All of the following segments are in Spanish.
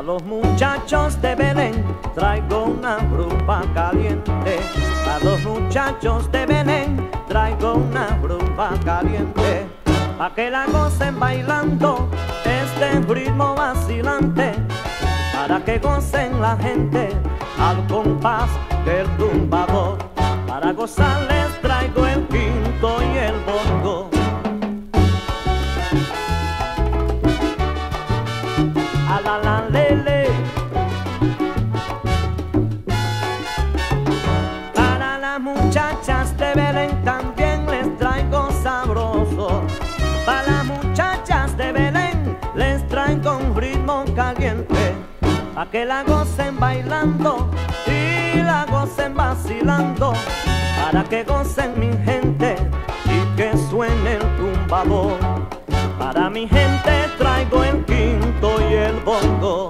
A los muchachos de Belén traigo una rumba caliente. A los muchachos de Belén traigo una rumba caliente. Pa' que la gocen bailando este ritmo vacilante. Para que gocen la gente al compás del tumbador. Para gozarles las muchachas de Belén también les traigo sabroso. Para las muchachas de Belén les traigo un ritmo caliente. Pa' que la gocen bailando y la gocen vacilando. Para que gocen mi gente y que suene el tumbador. Para mi gente traigo el quinto y el bongo.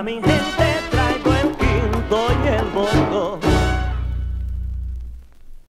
coming here.